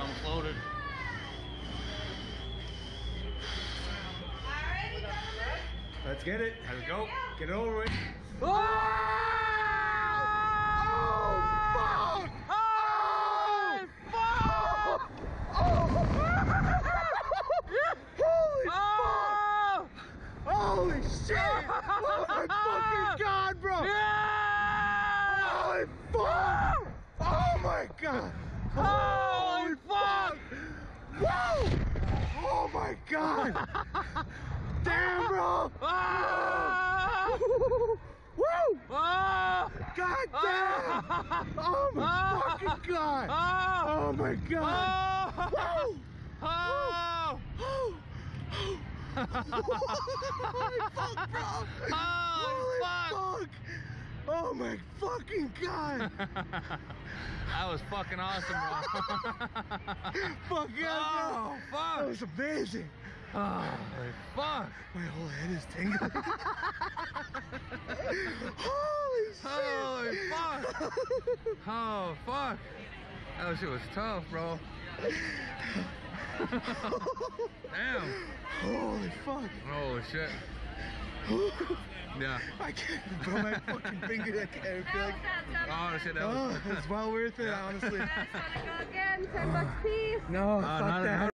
almost loaded. Let's get it. Let's go. Get it over with. Oh! Oh! Oh, Holy shit! Oh my fucking god, bro! Holy fuck! Oh my god! Holy fuck! Whoa! Oh my god! Damn, bro! Ah! Woo! Ah! God damn! Oh my ah! fucking god! Oh my god! Woo! Holy fuck, bro! Holy fuck! Oh my fucking god! that was fucking awesome, bro. Fuck yeah, oh, bro! oh, That fuck. was amazing! Oh, Holy fuck. My whole head is tingling. Holy shit! Holy fuck. Oh, fuck. That shit was tough, bro. Damn. Holy fuck! Holy shit. Yeah. I can't, put My fucking finger, I can't feel like. Oh, shit, that Oh, it's well worth it, honestly. Guys, wanna go again? Ten bucks piece. No, Uh, fuck not- that. not